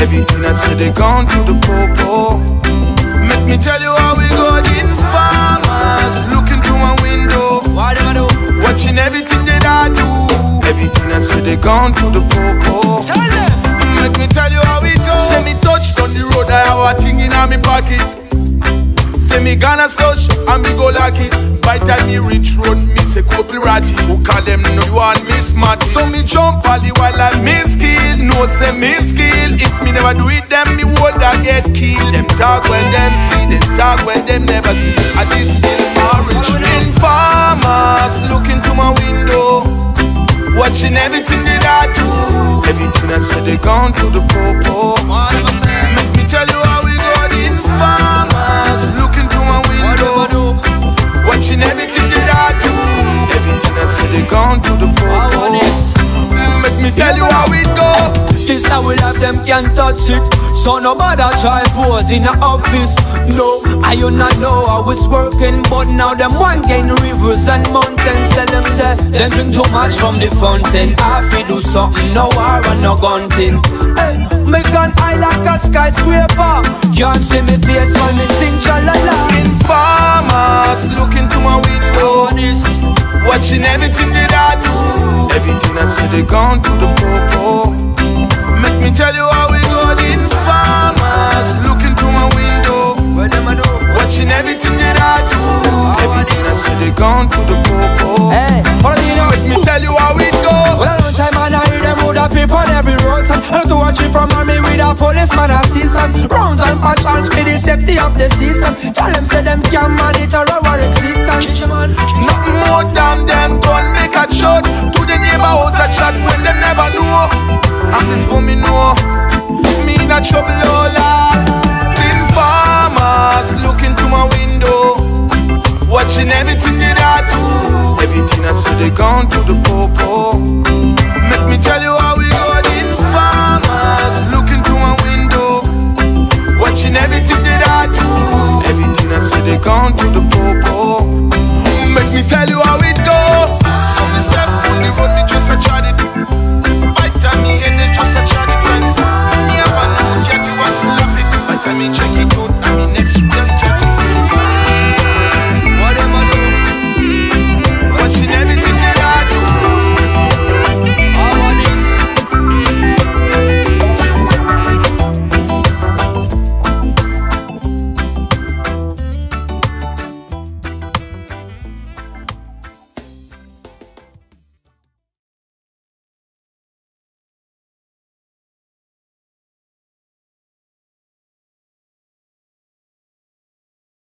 Everything I say they gone to the popo. Make me tell you how we got in farmers. Looking through my window, watching everything that I do. Everything I say they gone to the popo. Make me tell you how we go. Say me touch on the road, I have a thing in my pocket. Say me gonna touch and me go like it. By time me reach road, me say ratty. Who call them no you want me smart. So me jump ali while I me skill. No say me skill. If me never do it, then me would I get killed. Them talk when them see, them talk when them never see. I this still marriage. Informers look into my window. Watching everything that I do. Everything I say they gone to the popo. Make tell you how it go. This how we have them can't touch it. So no bother try pose in the office. No, I do not know I was working, but now them one gain rivers and mountains. Tell them say them drink too much from the fountain. I fi do something, no war and no gunting. Hey, me gun high like a skyscraper. Can't see me face when me sing cha-la-la Informers looking into my window. Watching everything I do. Everything I say they gone to the popo. Make me tell you how we got informers. Look into my window. where them a do? Watching everything that I do. Everything I say they gone to the popo. Hey, what do you? Let me tell you how it go. Well, long time and I hear them with a people on every road. And to watch it from army with a policeman assistant. Rounds and patrons for the safety of the system. Tell them say them can monitor before me know Me in a trouble all life Tin farmers looking through my window Watching everything that I do. Everything I see they gone to the popo. Make me tell you how we go Tin farmers looking through my window Watching everything that I do. Everything I see they gone to the popo. Make me tell you how we out. I mean, it's really.